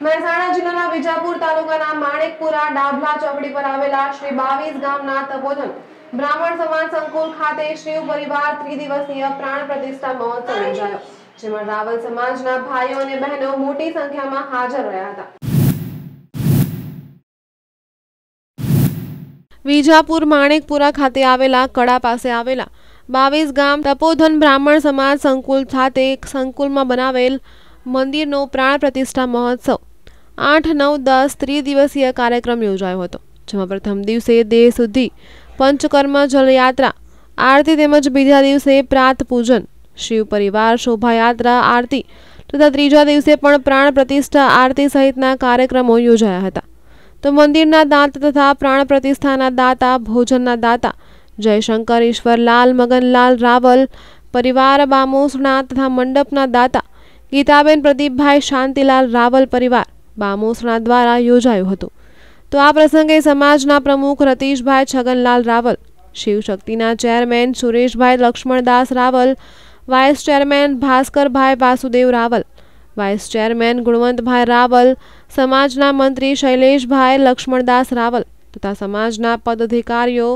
મહેસાણા જિલ્લાના વિજાપુર તાલુકાના માણેકપુરા ડાભલા ચોકડી પર આવેલા શ્રી બાવીસ ગામના તપોધન બ્રાહ્મણ સમાજ સંકુલ ખાતે શિવ પરિવાર ત્રિદિવસીય પ્રાણ પ્રતિષ્ઠા મહોત્સવ યોજાયો, જેમાં રાવલ સમાજના ભાઈઓ અને બહેનો મોટી સંખ્યામાં હાજર રહ્યા હતા. વિજાપુર માણેકપુરા ખાતે આવેલા કડા પાસે આવેલા બાવીસ ગામ તપોધન બ્રાહ્મણ સમાજ સંકુલ ખાતે સંકુલમાં બનાવેલ મંદિરનો પ્રાણ પ્રતિષ્ઠા મહોત્સવ આઠ, નવ, દસ ત્રિદિવસીય કાર્યક્રમ યોજાયો હતો, જેમાં પ્રથમ દિવસે દેહ સુધી પંચકર્મ, જલયાત્રા, આરતી તેમજ બીજા દિવસે પ્રાત પૂજન, શિવ પરિવાર, શોભાયાત્રા, આરતી તથા ત્રીજા દિવસે પણ પ્રાણ પ્રતિષ્ઠા આરતી સહિતના કાર્યક્રમો યોજાયા હતા. તો મંદિરના દાંત તથા પ્રાણ પ્રતિષ્ઠાના દાતા, ભોજનના દાતા, જયશંકર, ઈશ્વરલાલ, મગનલાલ, રાવલ, પરિવાર બામોસણા તથા મંડપના દાતા, ગીતાબેન પ્રદીપભાઈ, શાંતિલાલ, રાવલ પરિવાર બામોસણા દ્વારા યોજાયું હતું. તો આ પ્રસંગે સમાજના પ્રમુખ Ratishbhai Chhaganlal Raval, શિવશક્તિના chairman Sureshbhai Laxmandas Raval, vice chairman Bhaskarbhai Vasudev Raval, vice chairman Gunvantbhai Raval, સમાજના મંત્રી શૈલેષભાઈ લક્ષ્મણદાસ રાવલ તથા સમાજના પદાધિકારીઓ,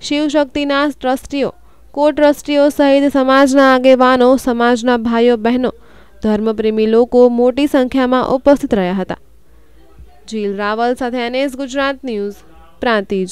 શિવશક્તિના ટ્રસ્ટીઓ કો ટ્રસ્ટીઓ સહિત સમાજના આગેવાનો, સમાજના ભાઈઓ બહેનો ધર્મપ્રેમી લોકો મોટી સંખ્યામાં ઉપસ્થિત રહ્યા હતા. જીલ રાવલ સાથે એનએસ ગુજરાત ન્યૂઝ પ્રાંતિજ.